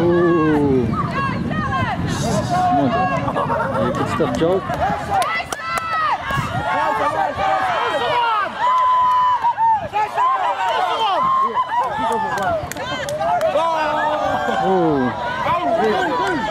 Ooh. Come on, good stuff, Joel. Oh.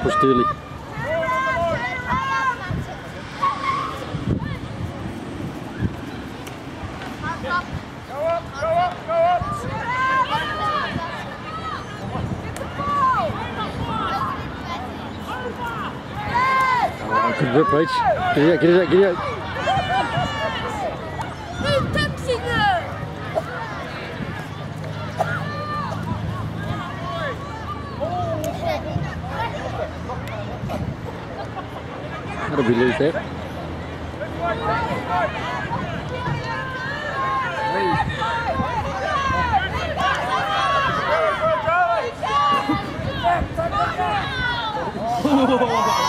Pushed early. Oh, good rip, H. Get it out, get it out, get it out. How did we lose that? Holding over the ball.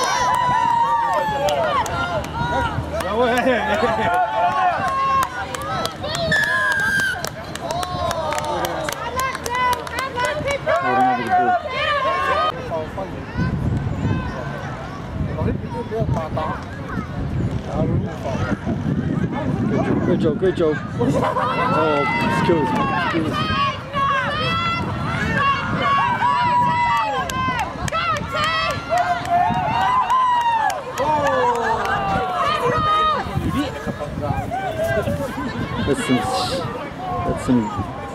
Good job, good job. Oh, skills, skills. That's some, that's some.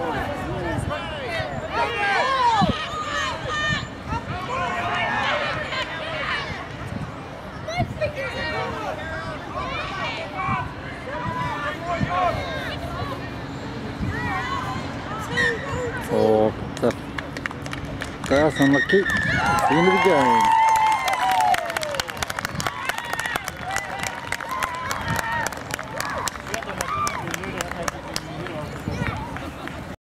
Oh, tough. That's unlucky. It's the end of the game.